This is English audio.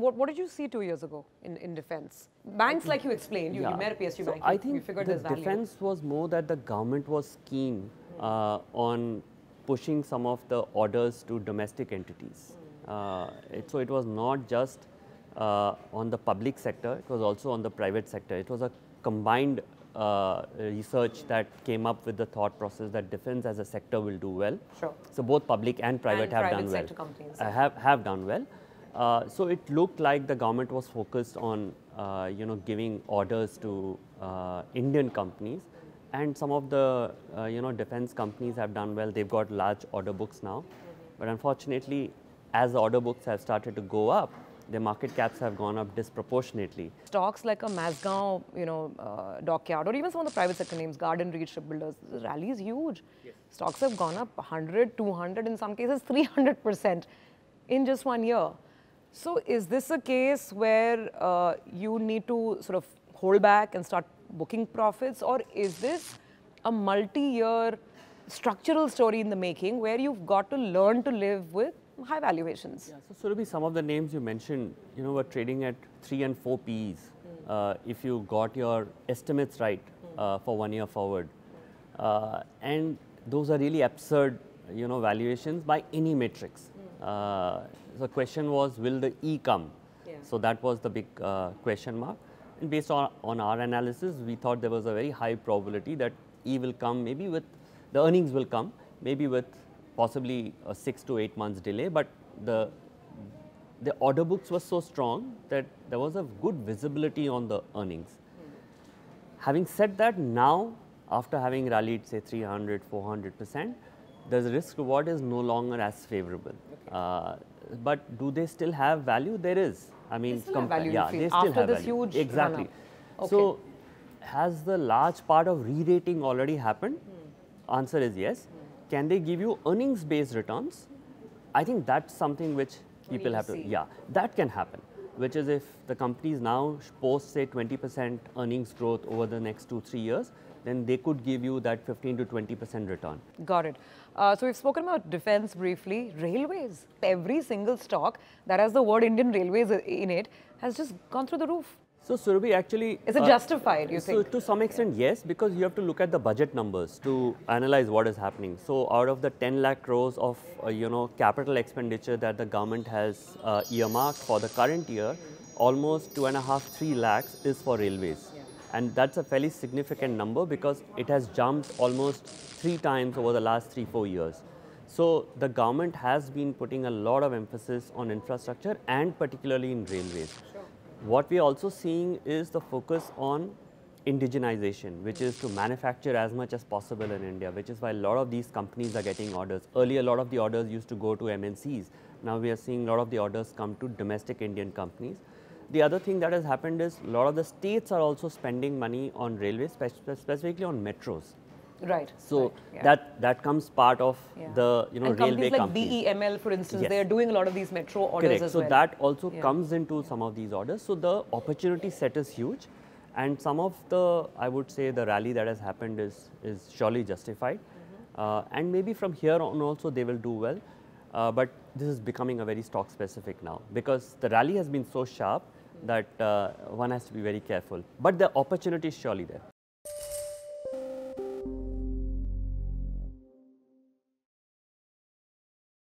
what, what did you see two years ago in, in defense? Banks, like you explained, you, Yeah. you met PSU So bank, I think you figured the defense was more that the government was keen uh, on pushing some of the orders to domestic entities. Uh, it, so it was not just uh, on the public sector, it was also on the private sector. It was a combined uh, research that came up with the thought process that defense as a sector will do well. Sure. So both public and private And have private done well. sector companies. Uh, have have done well. Uh, so it looked like the government was focused on uh, you know giving orders to uh, Indian companies, and some of the uh, you know defense companies have done well. They've got large order books now, but unfortunately, as the order books have started to go up, their market caps have gone up disproportionately. Stocks like a Mazgaon, you know, uh, dockyard, or even some of the private sector names, Garden Reach Shipbuilders, the rally is huge. Stocks have gone up 100, 200, in some cases 300% in just one year. So is this a case where uh, you need to sort of hold back and start booking profits, or is this a multi-year structural story in the making where you've got to learn to live with high valuations? Yeah, so Surabhi, some of the names you mentioned, you know, were trading at three and four Ps. Uh, if you got your estimates right uh, for one year forward, uh, and those are really absurd, you know, valuations by any metrics. Uh, the question was, will the E come? Yeah. So that was the big uh, question mark. And based on, on our analysis, we thought there was a very high probability that E will come maybe with, the earnings will come maybe with possibly a six to eight months delay, but the, the order books were so strong that there was a good visibility on the earnings. Having said that, now after having rallied say 300, 400 percent, the risk reward is no longer as favorable. Uh, but do they still have value? There is. I mean, still have compa- value, yeah, they still after have this value. huge exactly. run-up. So, has the large part of re-rating already happened? Answer is yes. Can they give you earnings-based returns? I think that's something which people have to. Yeah, that can happen. Which is if the companies now post say 20% earnings growth over the next two three years, then they could give you that 15 to 20% return. Got it. Uh, so we've spoken about defense briefly. Railways, every single stock that has the word Indian Railways in it has just gone through the roof. So Surabhi actually Is it uh, justified, you so think? to some extent, yes, because you have to look at the budget numbers to analyze what is happening. So out of the 10 lakh crores of uh, you know capital expenditure that the government has uh, earmarked for the current year, almost two and a half, three lakhs is for railways. And that's a fairly significant number because it has jumped almost three times over the last three, four years. So the government has been putting a lot of emphasis on infrastructure and particularly in railways. What we are also seeing is the focus on indigenization, which is to manufacture as much as possible in India, which is why a lot of these companies are getting orders. Earlier, a lot of the orders used to go to MNCs. Now we are seeing a lot of the orders come to domestic Indian companies. The other thing that has happened is a lot of the states are also spending money on railways, spe- specifically on metros. Right. So right, yeah. that that comes part of Yeah. the you know and railway companies like BEML, for instance, Yes. they are doing a lot of these metro orders Correct. as so well. that also Yeah. comes into some of these orders. So the opportunity set is huge, and some of the I would say the rally that has happened is is surely justified, Mm-hmm. uh, and maybe from here on also they will do well. Uh, but this is becoming a very stock specific now because the rally has been so sharp that uh, one has to be very careful. But the opportunity is surely there.